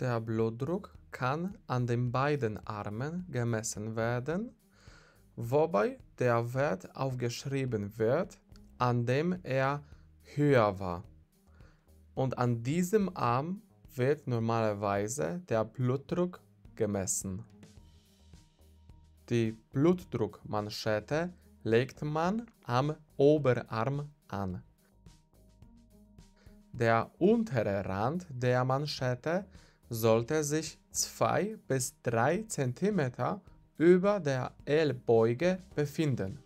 Der Blutdruck kann an den beiden Armen gemessen werden, wobei der Wert aufgeschrieben wird, an dem er höher war. Und an diesem Arm wird normalerweise der Blutdruck gemessen. Die Blutdruckmanschette legt man am Oberarm an. Der untere Rand der Manschette sollte sich 2 bis 3 cm über der Ellbeuge befinden.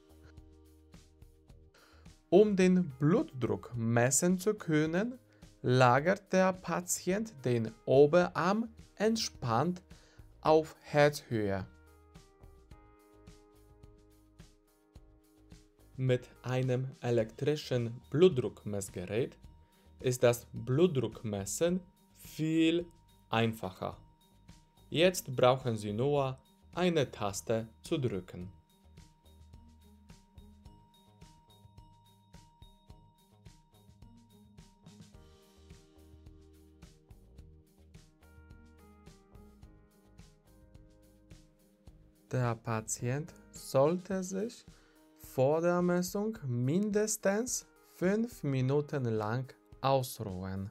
Um den Blutdruck messen zu können, lagert der Patient den Oberarm entspannt auf Herzhöhe. Mit einem elektrischen Blutdruckmessgerät ist das Blutdruckmessen viel einfacher. Jetzt brauchen Sie nur eine Taste zu drücken. Der Patient sollte sich vor der Messung mindestens 5 Minuten lang ausruhen.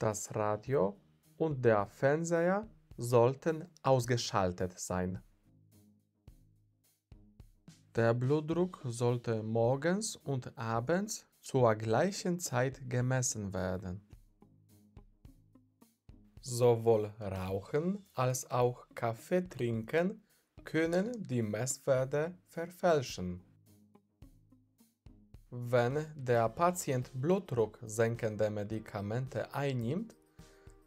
Das Radio und der Fernseher sollten ausgeschaltet sein. Der Blutdruck sollte morgens und abends zur gleichen Zeit gemessen werden. Sowohl Rauchen als auch Kaffee trinken können die Messwerte verfälschen. Wenn der Patient blutdrucksenkende Medikamente einnimmt,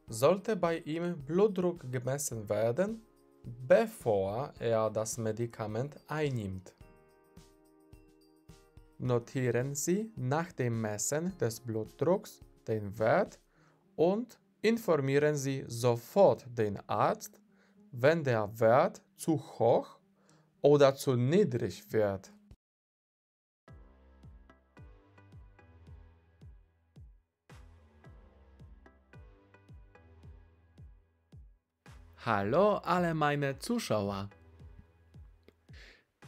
sollte bei ihm Blutdruck gemessen werden, bevor er das Medikament einnimmt. Notieren Sie nach dem Messen des Blutdrucks den Wert und informieren Sie sofort den Arzt, wenn der Wert zu hoch oder zu niedrig wird. Hallo alle meine Zuschauer.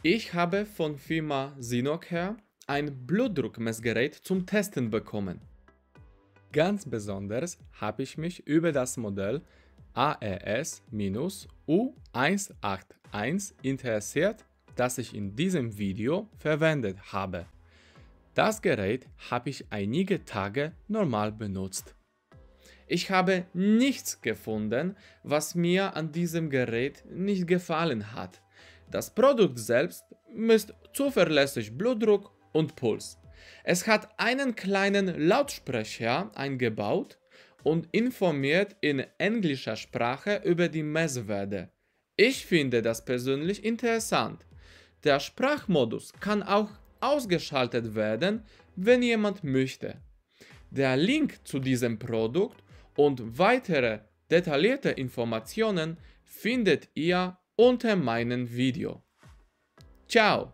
Ich habe von Firma Sinocare ein Blutdruckmessgerät zum Testen bekommen. Ganz besonders habe ich mich über das Modell AES-U181 interessiert, das ich in diesem Video verwendet habe. Das Gerät habe ich einige Tage normal benutzt. Ich habe nichts gefunden, was mir an diesem Gerät nicht gefallen hat. Das Produkt selbst misst zuverlässig Blutdruck und Puls. Es hat einen kleinen Lautsprecher eingebaut und informiert in englischer Sprache über die Messwerte. Ich finde das persönlich interessant. Der Sprachmodus kann auch ausgeschaltet werden, wenn jemand möchte. Der Link zu diesem Produkt und weitere detaillierte Informationen findet ihr unter meinem Video. Ciao!